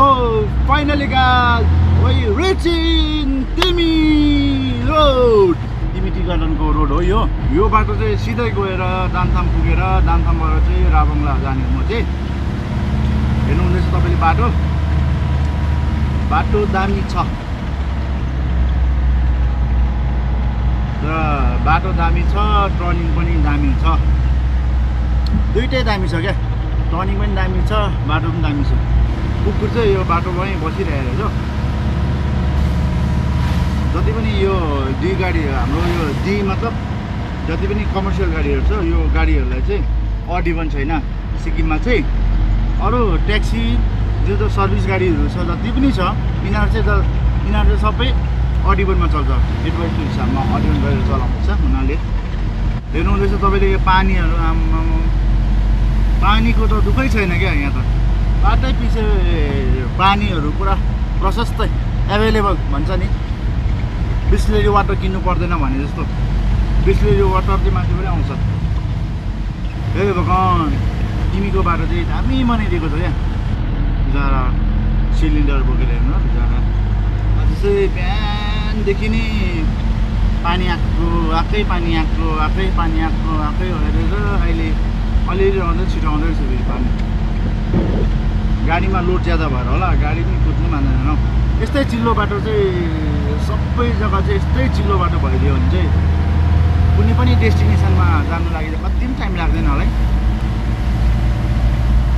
नगरपालिका रिचिङ तिमी रोड तिमी टी गार्डनको रोड हो यो। यो बाटो चाहिँ सिधै गएर दामथाम पुगेर दामथामबाट चाहिँ राबङला जाने म चाहिँ। हेर्नुहुँदैछ तपाईँले बाटो? बाटो दामी छ। र बाटो दामी छ टर्निङ पनि दामी छ। दुइटै दामी छ क्या? टर्निङ पनि दामी छ बाटो पनि दामी छ। कुकुर चाहिँ यो बाटोमै बसिरहेको छ जति पनि यो डी गाडी हाम्रो यो डी मतलब जति पनि कमर्सियल गाडीहरू छ यो गाडीहरूलाई चाहिँ अडी पनि छैन। सिक्किममा चाहिँ अरू ट्याक्सी जो जो सर्भिस गाडीहरू छ जति पनि छ यिनीहरू चाहिँ ज- यिनीहरू चाहिँ सबै अडिबनमा चल्छ। एडभाइसको हिसाबमा अडिबन गरेर चलाउँदैछ उनीहरूले। हेर्नुहुँदैछ तपाईँले यो पानीहरू आम्मामा। पानीको त दुःखै छैन क्या यहाँ त। बाटै पछि पानीहरू पुरा प्रशस्तै एभाइलेबल भन्छ नि। बिस्लेरी वाटर किन्नु पर्दैन भने जस्तो। बिस्लेरी वाटर चाहिँ मान्छे पनि आउँछ। हे भगवान् तिमीको बाटो चाहिँ दामी बनाइदिएको छ क्या। बिचरा सिलिन्डर बोकेर हेर्नु बिचरा। चाहिँ बिहानदेखि नै पानी आएको आएकै पानी आएको आएकै पानी आएको आएकै हेरेर अहिले अलिअलि आउँदै छिटो आउँदै रहेछ फेरि पानी। गाडीमा लोड ज्यादा भएर होला गाडी पनि कुद्नु मान्दैन हौ यस्तै चिल्लो बाटो चाहिँ सबै जग्गा चाहिँ यस्तै चिल्लो बाटो भइदियो भने चाहिँ कुनै पनि डेस्टिनेसनमा जानु लागि चाहिँ कति पनि टाइम लाग्दैन होला है।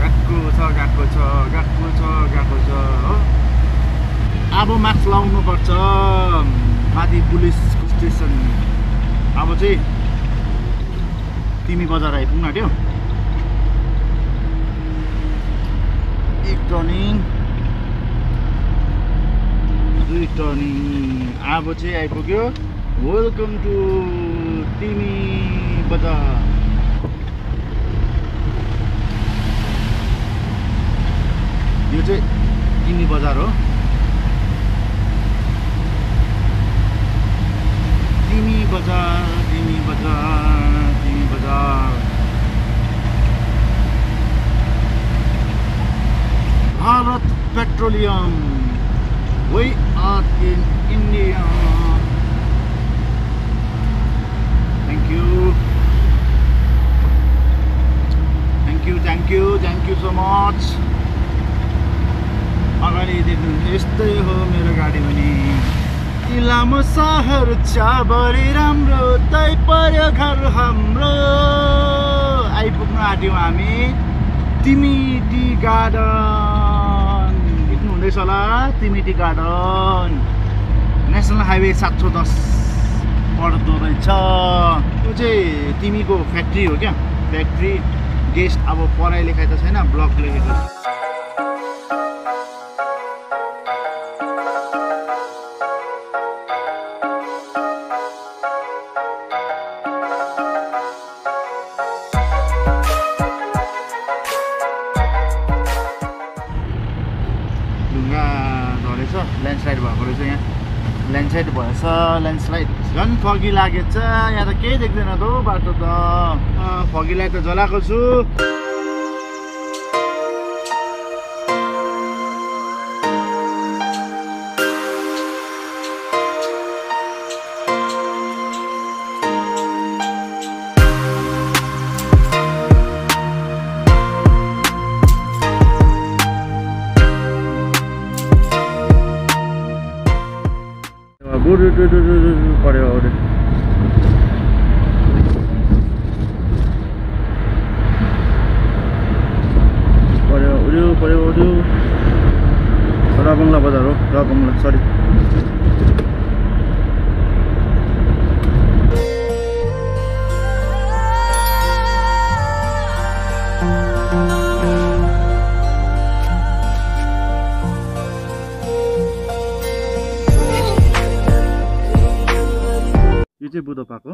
गएको छ गएको छ गएको छ गएको छ हो? अब मास्क लाउनुपर्छ। माथि पुलिस स्टेसन। अब चाहिँ तिमी बजार आइपुग्नु आँट्यो। एक टर्निङ। दुई टर्निङ। अब चाहिँ आइपुग्यो। वेलकम टु तिमी बजार यो चाहिँ तिमी बजार हो। तिमी बजार तिमी बजार तिमी बजार Bharat Petroleum we are in India thank you thank you thank you thank you so much अगाडि देख्नु यस्तै हो मेरो गाडी पनि। यति लामो सहर चाबरी राम्रो तै पर्यो घर हाम्रो। आइपुग्न आँट्यौँ हामी तिमी टी गार्डन। देख्नु हुँदैछ होला तिमी टी गार्डन नेसनल हाइवे सात सौ दस पर्दो रहेछ। यो चाहिँ तिमीको फ्याक्ट्री हो क्या? फ्याक्ट्री गेस्ट अब पढाइ लेखाइ त छैन ब्लक लेखेको ल्यान्डस्लाइड भएछ ल्यान्डस्लाइड झन् फगी लागेछ यहाँ त केही देख्दैन त हौ बाटो त। फगी लाइट त जलाएको छु। पऱ्यो अरे। पऱ्यो उड्यो पऱ्यो उड्यो। रबङ्ला बजार हो रबङ्ला सरी यो चाहिँ बुधो पाएको